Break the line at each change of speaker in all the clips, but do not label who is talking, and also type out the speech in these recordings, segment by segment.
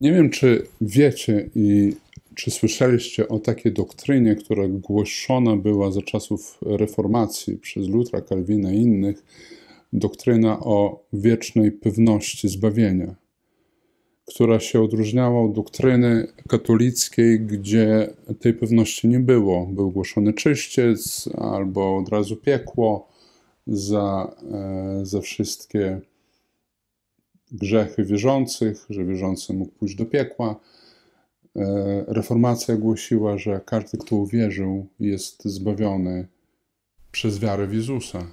Nie wiem, czy wiecie i czy słyszeliście o takiej doktrynie, która głoszona była za czasów reformacji przez Lutra, Kalwina i innych, doktryna o wiecznej pewności zbawienia, która się odróżniała od doktryny katolickiej, gdzie tej pewności nie było. Był głoszony czyściec albo od razu piekło za, e, za wszystkie grzechy wierzących, że wierzący mógł pójść do piekła. E, reformacja głosiła, że każdy, kto uwierzył, jest zbawiony przez wiarę w Jezusa.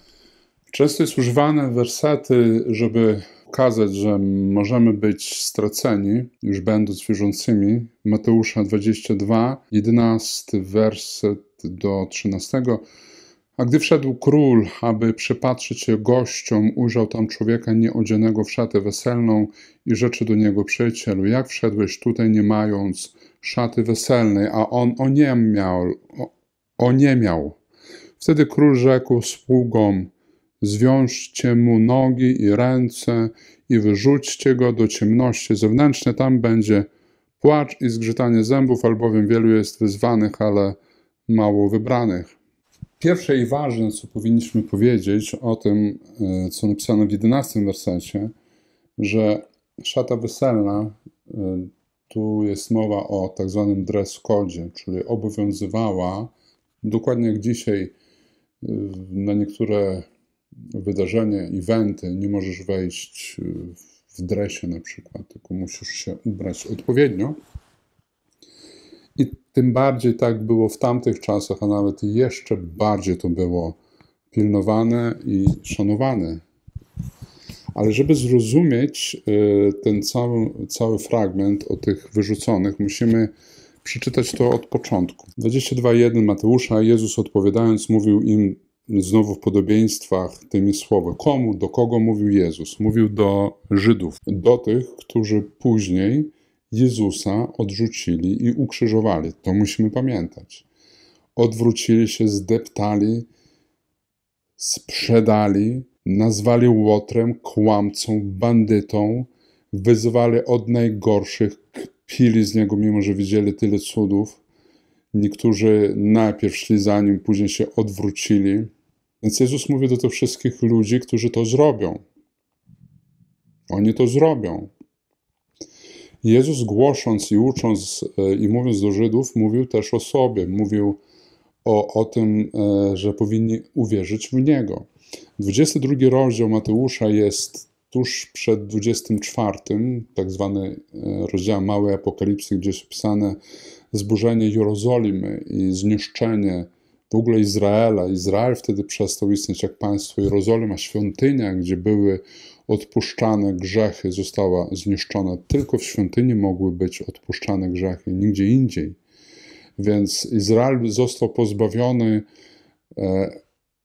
Często jest używane wersety, żeby pokazać, że możemy być straceni, już będąc wierzącymi. Mateusza 22, 11 werset do 13. A gdy wszedł król, aby przypatrzyć się gościom, ujrzał tam człowieka nieodzienego w szatę weselną i rzeczy do niego przyjacielu. Jak wszedłeś tutaj, nie mając szaty weselnej? A on o nie miał, o, o nie miał. Wtedy król rzekł sługom, zwiążcie mu nogi i ręce i wyrzućcie go do ciemności zewnętrznej, tam będzie płacz i zgrzytanie zębów, albowiem wielu jest wyzwanych, ale mało wybranych. Pierwsze i ważne, co powinniśmy powiedzieć o tym, e, co napisano w 11 wersecie, że szata weselna, e, tu jest mowa o tak zwanym dress code, czyli obowiązywała, dokładnie jak dzisiaj e, na niektóre wydarzenia, eventy, nie możesz wejść w dresie na przykład, tylko musisz się ubrać odpowiednio. I tym bardziej tak było w tamtych czasach, a nawet jeszcze bardziej to było pilnowane i szanowane. Ale żeby zrozumieć y, ten cały, cały fragment o tych wyrzuconych, musimy przeczytać to od początku. 22.1 Mateusza, Jezus odpowiadając mówił im znowu w podobieństwach tymi słowy. Komu, do kogo mówił Jezus? Mówił do Żydów, do tych, którzy później Jezusa odrzucili i ukrzyżowali. To musimy pamiętać. Odwrócili się, zdeptali, sprzedali, nazwali łotrem, kłamcą, bandytą, wyzwali od najgorszych, pili z niego, mimo że widzieli tyle cudów. Niektórzy najpierw szli za nim, później się odwrócili. Więc Jezus mówi do tych wszystkich ludzi, którzy to zrobią. Oni to zrobią. Jezus głosząc i ucząc e, i mówiąc do Żydów, mówił też o sobie, mówił o, o tym, e, że powinni uwierzyć w Niego. 22 rozdział Mateusza jest tuż przed 24, tak zwany e, rozdział Małej Apokalipsy, gdzie jest opisane zburzenie Jerozolimy i zniszczenie w ogóle Izraela. Izrael wtedy przestał istnieć jak państwo. Jerozolima, świątynia, gdzie były odpuszczane grzechy, została zniszczona. Tylko w świątyni mogły być odpuszczane grzechy, nigdzie indziej. Więc Izrael został pozbawiony e,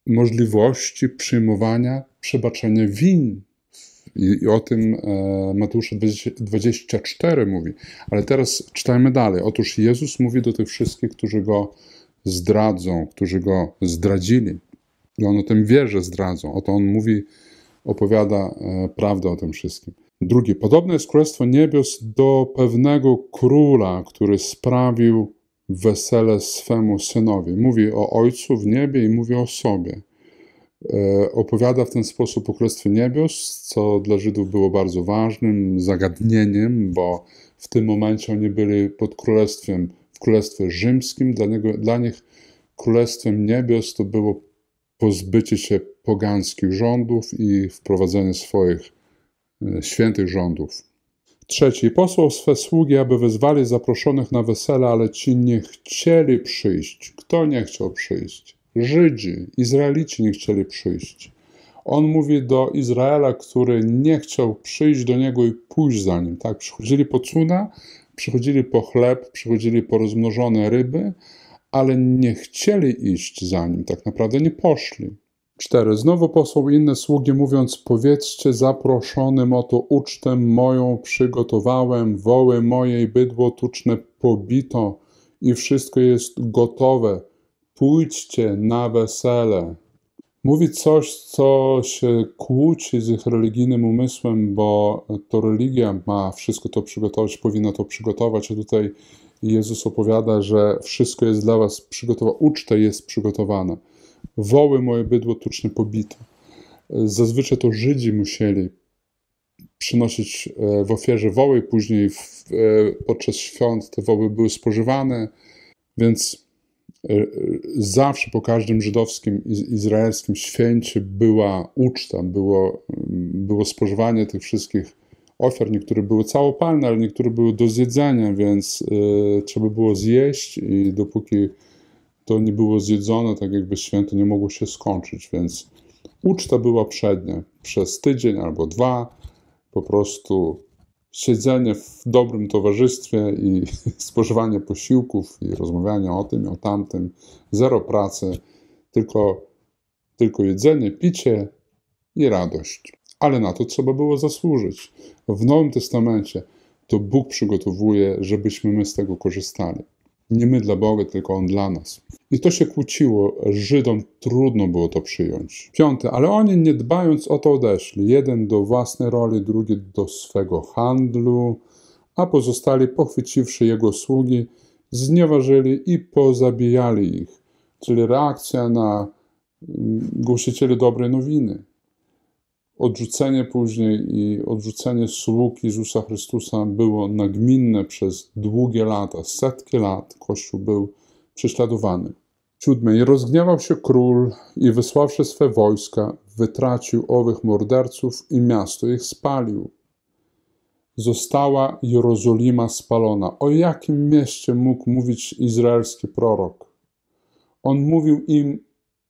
możliwości przyjmowania przebaczenia win. I, o tym e, Mateusz 24 mówi. Ale teraz czytajmy dalej. Otóż Jezus mówi do tych wszystkich, którzy go zdradzą, którzy go zdradzili. I on o tym wie, że zdradzą. Oto on mówi, opowiada e, prawdę o tym wszystkim. Drugi, podobne jest Królestwo Niebios do pewnego króla, który sprawił wesele swemu synowi. Mówi o Ojcu w niebie i mówi o sobie. E, opowiada w ten sposób o Królestwie Niebios, co dla Żydów było bardzo ważnym zagadnieniem, bo w tym momencie oni byli pod królestwem w Królestwie Rzymskim. Dla, niego, dla nich Królestwem Niebios to było pozbycie się pogańskich rządów i wprowadzenie swoich e, świętych rządów. Trzeci, posłał swe sługi, aby wezwali zaproszonych na wesele, ale ci nie chcieli przyjść. Kto nie chciał przyjść? Żydzi, Izraelici nie chcieli przyjść. On mówi do Izraela, który nie chciał przyjść do niego i pójść za nim. Tak, przychodzili po cuda, przychodzili po chleb, przychodzili po rozmnożone ryby, ale nie chcieli iść za nim, tak naprawdę nie poszli. 4. Znowu posłał inne sługi, mówiąc: Powiedzcie zaproszonym, oto ucztę moją przygotowałem, woły moje bydło tuczne pobito i wszystko jest gotowe. Pójdźcie na wesele. Mówi coś, co się kłóci z ich religijnym umysłem, bo to religia ma wszystko to przygotować, powinna to przygotować, a tutaj Jezus opowiada, że wszystko jest dla was przygotowane, uczta jest przygotowana. Woły moje bydło tuczne pobite. Zazwyczaj to Żydzi musieli przynosić e, w ofierze woły, później w, e, podczas świąt te woły były spożywane, więc e, zawsze po każdym żydowskim, izraelskim święcie była uczta, było, było spożywanie tych wszystkich ofiar. Niektóre były całopalne, ale niektóre były do zjedzenia, więc trzeba było zjeść i dopóki to nie było zjedzone, tak jakby święto nie mogło się skończyć, więc uczta była przednia przez tydzień albo dwa, po prostu siedzenie w dobrym towarzystwie i spożywanie posiłków i rozmawianie o tym i o tamtym, zero pracy, tylko, tylko jedzenie, picie i radość. Ale na to trzeba było zasłużyć. W Nowym Testamencie to Bóg przygotowuje, żebyśmy my z tego korzystali. Nie my dla Boga, tylko On dla nas. I to się kłóciło. Żydom trudno było to przyjąć. Piąte, ale oni nie dbając o to odeszli. Jeden do własnej roli, drugi do swego handlu, a pozostali, pochwyciwszy jego sługi, znieważyli i pozabijali ich. Czyli reakcja na mm, głosicieli dobrej nowiny odrzucenie później i odrzucenie sług Jezusa Chrystusa było nagminne przez długie lata, setki lat. Kościół był prześladowany. Siódme. I rozgniewał się król i wysławszy swe wojska, wytracił owych morderców i miasto ich spalił. Została Jerozolima spalona. O jakim mieście mógł mówić izraelski prorok? On mówił im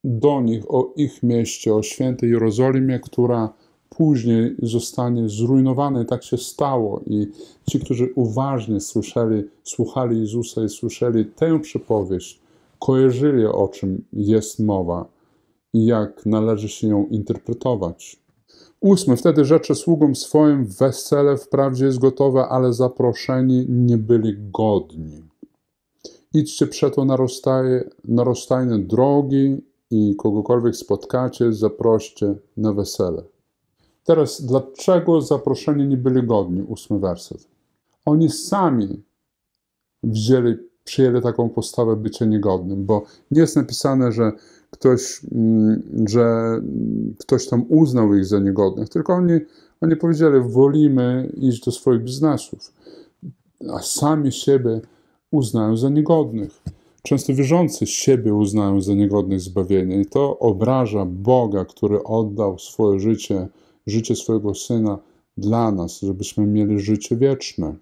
do nich o ich mieście, o świętej Jerozolimie, która później zostanie zrujnowana. I tak się stało. I ci, którzy uważnie słyszeli, słuchali Jezusa i słyszeli tę przypowieść, kojarzyli o czym jest mowa i jak należy się ją interpretować. Ósmy. Wtedy rzeczy sługom swoim wesele wprawdzie jest gotowe, ale zaproszeni nie byli godni. Idźcie przeto na rozstajne drogi i kogokolwiek spotkacie, zaproście na wesele. Teraz, dlaczego zaproszeni nie byli godni? Ósmy werset. Oni sami wzięli, przyjęli taką postawę bycia niegodnym, bo nie jest napisane, że ktoś, mm, że ktoś tam uznał ich za niegodnych, tylko oni, oni powiedzieli, wolimy iść do swoich biznesów, a sami siebie uznają za niegodnych. Często wierzący siebie uznają za niegodnych zbawienia i to obraża Boga, który oddał swoje życie życie swojego Syna dla nas, żebyśmy mieli życie wieczne.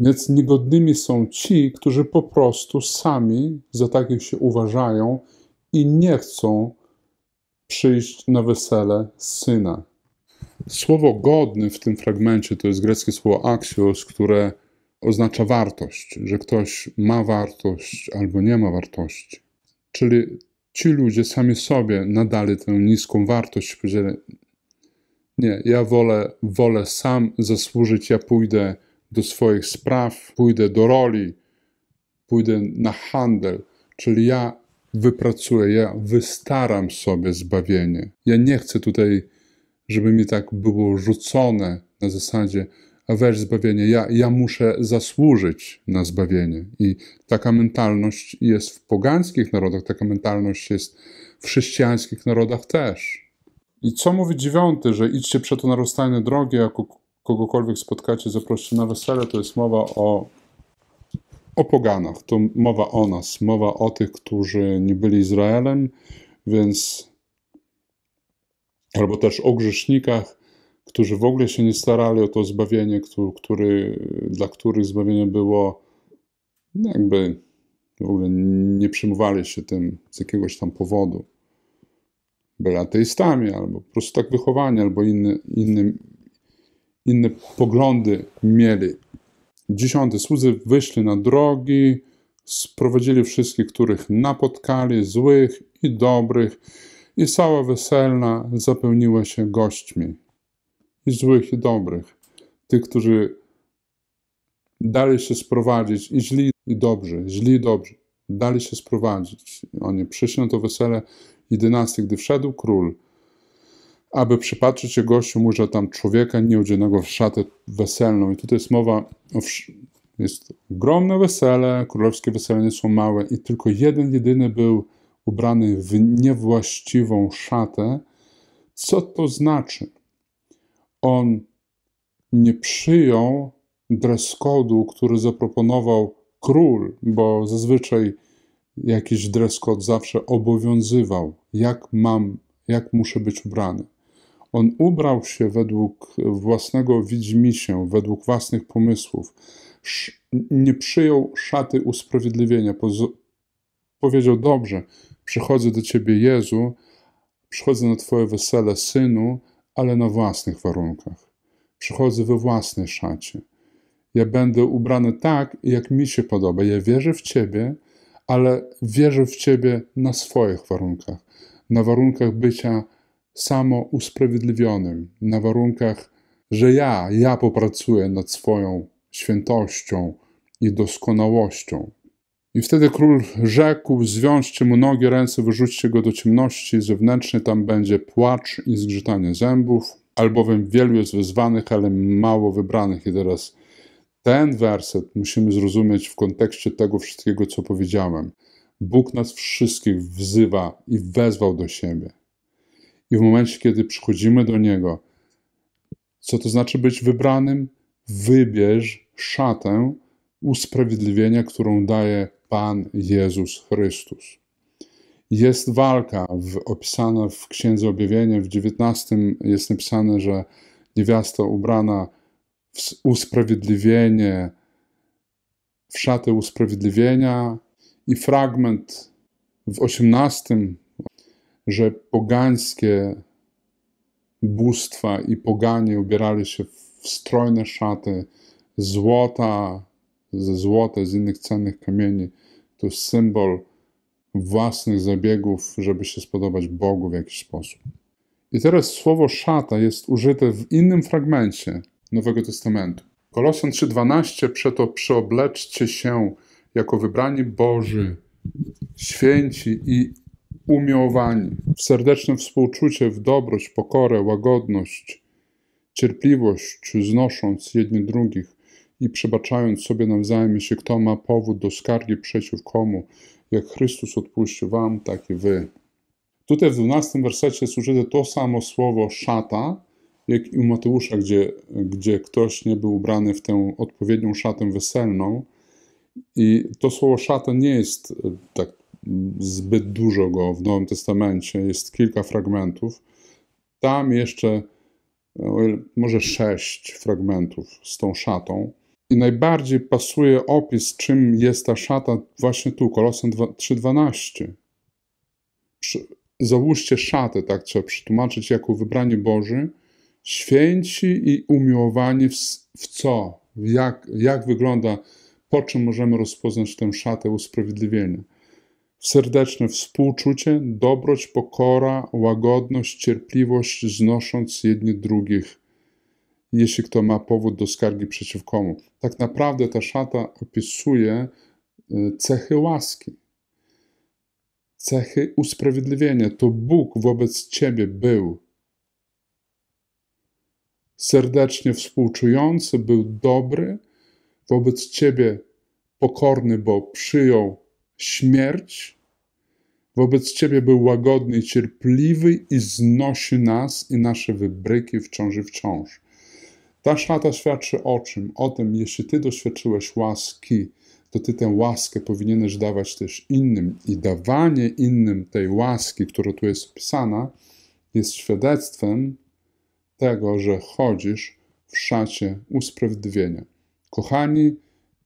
Więc niegodnymi są ci, którzy po prostu sami za takich się uważają i nie chcą przyjść na wesele syna. Słowo godny w tym fragmencie to jest greckie słowo axios, które oznacza wartość, że ktoś ma wartość albo nie ma wartości. Czyli ci ludzie sami sobie nadali tę niską wartość, powiedzieli: nie, ja wolę, wolę sam zasłużyć, ja pójdę do swoich spraw, pójdę do roli, pójdę na handel, czyli ja wypracuję, ja wystaram sobie zbawienie. Ja nie chcę tutaj, żeby mi tak było rzucone na zasadzie, a weź zbawienie, ja, ja muszę zasłużyć na zbawienie. I taka mentalność jest w pogańskich narodach, taka mentalność jest w chrześcijańskich narodach też. I co mówi dziewiąty, że idźcie przeto na rozstajne drogi, jako kogokolwiek spotkacie, zaproście na wesele, to jest mowa o, o poganach, to mowa o nas, mowa o tych, którzy nie byli Izraelem, więc albo też o grzesznikach, którzy w ogóle się nie starali o to zbawienie, który, który, dla których zbawienie było no jakby w ogóle nie przyjmowali się tym z jakiegoś tam powodu byli ateistami, albo po prostu tak wychowani, albo inne, inne, inne poglądy mieli. Dziesiąty, słudzy wyszli na drogi, sprowadzili wszystkich, których napotkali, złych i dobrych, i cała weselna zapełniła się gośćmi, i złych, i dobrych. Tych, którzy dali się sprowadzić, i źli, i dobrzy, źli, i dobrzy, dali się sprowadzić. Oni przyszli na to wesele 11. Gdy wszedł król, aby przypatrzyć się gościu, może tam człowieka nieodzielonego w szatę weselną. I tutaj jest mowa o jest ogromne wesele, królewskie wesele nie są małe i tylko jeden jedyny był ubrany w niewłaściwą szatę. Co to znaczy? On nie przyjął dress code'u, który zaproponował król, bo zazwyczaj jakiś dress code zawsze obowiązywał, jak mam, jak muszę być ubrany. On ubrał się według własnego widzimisię, według własnych pomysłów. Nie przyjął szaty usprawiedliwienia. Powiedział: Dobrze, przychodzę do ciebie, Jezu, przychodzę na Twoje wesele, synu, ale na własnych warunkach. Przychodzę we własnej szacie. Ja będę ubrany tak, jak mi się podoba. Ja wierzę w Ciebie, ale wierzę w Ciebie na swoich warunkach. Na warunkach bycia samo usprawiedliwionym, na warunkach, że ja, ja popracuję nad swoją świętością i doskonałością. I wtedy król rzekł: Zwiążcie mu nogi, ręce, wyrzućcie go do ciemności zewnętrznej, tam będzie płacz i zgrzytanie zębów, albowiem wielu jest wyzwanych, ale mało wybranych. I teraz ten werset musimy zrozumieć w kontekście tego wszystkiego, co powiedziałem. Bóg nas wszystkich wzywa i wezwał do siebie. I w momencie, kiedy przychodzimy do Niego, co to znaczy być wybranym? Wybierz szatę usprawiedliwienia, którą daje Pan Jezus Chrystus. Jest walka w, opisana w Księdze Objawienia, w XIX jest napisane, że niewiasta ubrana w usprawiedliwienie, w szatę usprawiedliwienia i fragment w XVIII że pogańskie bóstwa i poganie ubierali się w strojne szaty, złota, ze złota, z innych cennych kamieni. To jest symbol własnych zabiegów, żeby się spodobać Bogu w jakiś sposób. I teraz słowo szata jest użyte w innym fragmencie Nowego Testamentu. Kolosjan 3:12 przeto przyobleczcie się jako wybrani Boży, święci i umiłowani, w serdeczne współczucie, w dobroć, pokorę, łagodność, cierpliwość, znosząc jedni drugich i przebaczając sobie nawzajem, jeśli kto ma powód do skargi przeciw komu, jak Chrystus odpuścił wam, tak i wy. Tutaj w 12 wersecie jest użyte to samo słowo szata, jak i u Mateusza, gdzie, gdzie ktoś nie był ubrany w tę odpowiednią szatę weselną. I to słowo szata nie jest tak zbyt dużo go w Nowym Testamencie, jest kilka fragmentów. Tam jeszcze może sześć fragmentów z tą szatą. I najbardziej pasuje opis, czym jest ta szata, właśnie tu, Kolosan 3:12. Załóżcie szatę, tak trzeba przetłumaczyć, jako wybranie Boży, święci i umiłowani w, w co? Jak, jak wygląda, po czym możemy rozpoznać tę szatę usprawiedliwienia? serdeczne współczucie, dobroć, pokora, łagodność, cierpliwość, znosząc jedni drugich, jeśli kto ma powód do skargi przeciw komu. Tak naprawdę ta szata opisuje y, cechy łaski, cechy usprawiedliwienia. To Bóg wobec ciebie był serdecznie współczujący, był dobry, wobec ciebie pokorny, bo przyjął śmierć, wobec Ciebie był łagodny i cierpliwy i znosi nas i nasze wybryki wciąż i wciąż. Ta szata świadczy o czym? O tym, jeśli Ty doświadczyłeś łaski, to Ty tę łaskę powinieneś dawać też innym. I dawanie innym tej łaski, która tu jest opisana, jest świadectwem tego, że chodzisz w szacie usprawiedliwienia. Kochani,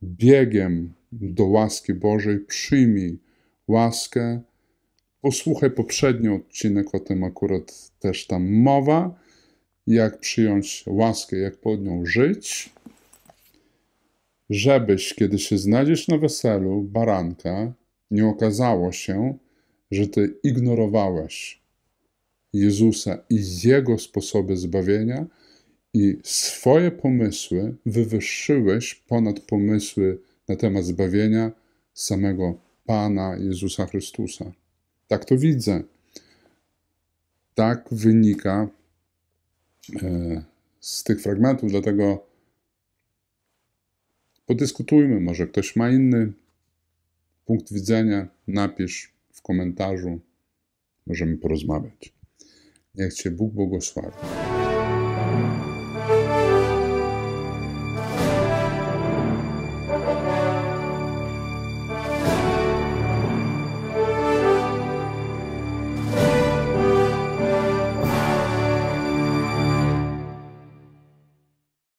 biegiem do łaski Bożej, przyjmij łaskę. Posłuchaj poprzedni odcinek, o tym akurat też tam mowa, jak przyjąć łaskę, jak pod nią żyć, żebyś, kiedy się znajdziesz na weselu baranka, nie okazało się, że ty ignorowałeś Jezusa i Jego sposoby zbawienia i swoje pomysły wywyższyłeś ponad pomysły na temat zbawienia samego Pana Jezusa Chrystusa. Tak to widzę. Tak wynika e, z tych fragmentów, dlatego podyskutujmy. Może ktoś ma inny punkt widzenia, napisz w komentarzu. Możemy porozmawiać. Niech Cię Bóg błogosławi.